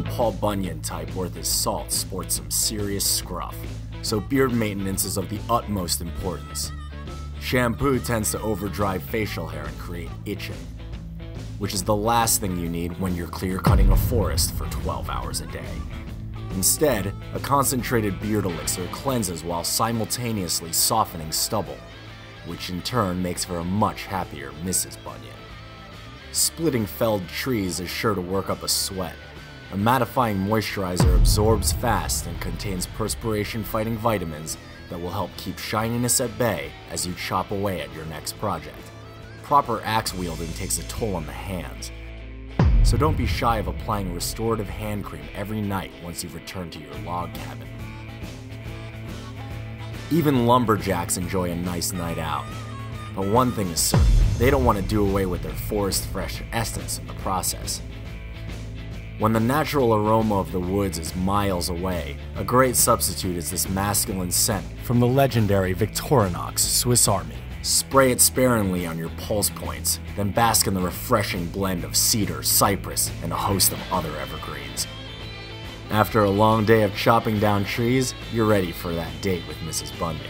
Paul Bunyan type worth his salt sports some serious scruff, so beard maintenance is of the utmost importance. Shampoo tends to overdrive facial hair and create itching, which is the last thing you need when you're clear cutting a forest for 12 hours a day. Instead, a concentrated beard elixir cleanses while simultaneously softening stubble, which in turn makes for a much happier Mrs. Bunyan. Splitting felled trees is sure to work up a sweat. A mattifying moisturizer absorbs fast and contains perspiration fighting vitamins that will help keep shininess at bay as you chop away at your next project. Proper axe wielding takes a toll on the hands, so don't be shy of applying restorative hand cream every night once you've returned to your log cabin. Even lumberjacks enjoy a nice night out. But one thing is certain, they don't want to do away with their forest fresh essence in the process. When the natural aroma of the woods is miles away, a great substitute is this masculine scent from the legendary Victorinox Swiss Army. Spray it sparingly on your pulse points, then bask in the refreshing blend of cedar, cypress, and a host of other evergreens. After a long day of chopping down trees, you're ready for that date with Mrs. Bunyan.